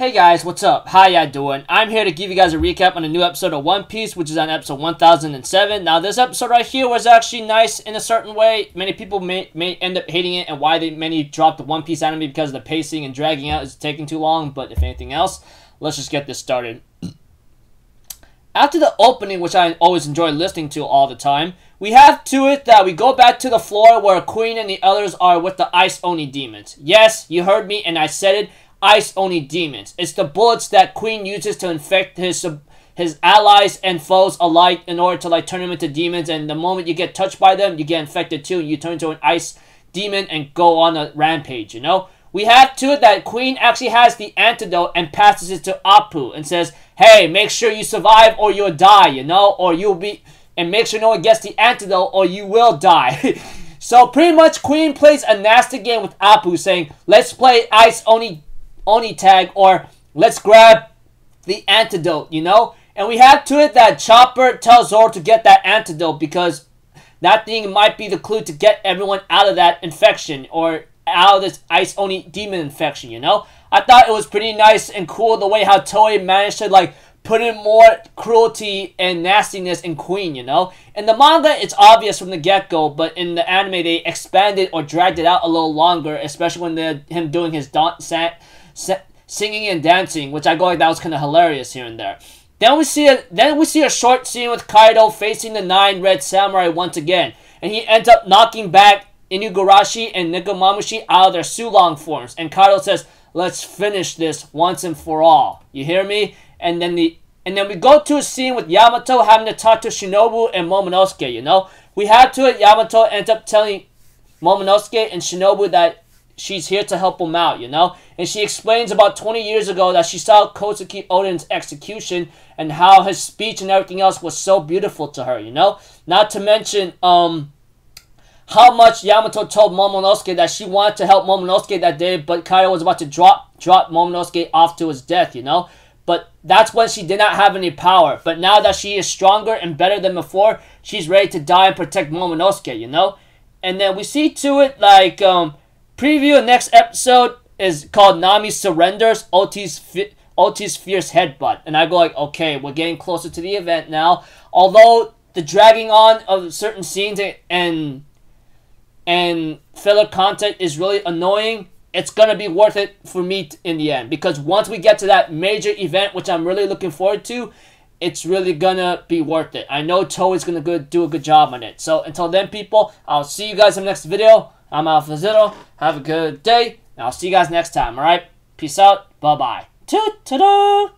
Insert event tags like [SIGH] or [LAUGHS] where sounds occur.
Hey guys, what's up? How ya doing? I'm here to give you guys a recap on a new episode of One Piece, which is on episode 1007. Now, this episode right here was actually nice in a certain way. Many people may, may end up hating it, and why they many dropped the One Piece anime because of the pacing and dragging out is taking too long. But if anything else, let's just get this started. After the opening, which I always enjoy listening to all the time, we have to it that we go back to the floor where Queen and the others are with the Ice Oni demons. Yes, you heard me, and I said it. Ice Oni demons. It's the bullets that Queen uses to infect his his allies and foes alike in order to like turn them into demons. And the moment you get touched by them, you get infected too. and You turn into an ice demon and go on a rampage. You know. We have to it that Queen actually has the antidote and passes it to Apu and says, "Hey, make sure you survive or you'll die. You know, or you'll be." And make sure no one gets the antidote or you will die. [LAUGHS] so pretty much Queen plays a nasty game with Apu saying, let's play Ice Oni Oni tag or let's grab the antidote, you know? And we have to it that Chopper tells Zoro to get that antidote because that thing might be the clue to get everyone out of that infection or out of this Ice Oni demon infection, you know? I thought it was pretty nice and cool the way how Toei managed to like put in more cruelty and nastiness in Queen, you know? In the manga, it's obvious from the get-go, but in the anime, they expanded or dragged it out a little longer, especially when they're him doing his daunt singing and dancing, which I go like that was kind of hilarious here and there. Then we see a then we see a short scene with Kaido facing the nine red samurai once again, and he ends up knocking back Inugarashi and Nekomamushi out of their Sulong forms. And Kaido says, "Let's finish this once and for all." You hear me? And then the and then we go to a scene with Yamato having to talk to Shinobu and Momonosuke. You know, we had to. Yamato ends up telling Momonosuke and Shinobu that she's here to help him out, you know? And she explains about 20 years ago that she saw Kozuki Oden's execution and how his speech and everything else was so beautiful to her, you know? Not to mention, um, how much Yamato told Momonosuke that she wanted to help Momonosuke that day, but Kaido was about to drop drop Momonosuke off to his death, you know? But that's when she did not have any power. But now that she is stronger and better than before, she's ready to die and protect Momonosuke, you know? And then we see to it, like, um, Preview next episode is called Nami Surrenders Ulti's, fi- Ulti's Fierce Headbutt. And I go like, okay, we're getting closer to the event now. Although the dragging on of certain scenes and and filler content is really annoying, it's gonna be worth it for me in the end. Because once we get to that major event, which I'm really looking forward to, it's really gonna be worth it. I know Toei's gonna go do a good job on it. So until then, people, I'll see you guys in the next video. I'm Alpha Zero. Have a good day. And I'll see you guys next time, alright? Peace out. Bye bye. Toot ta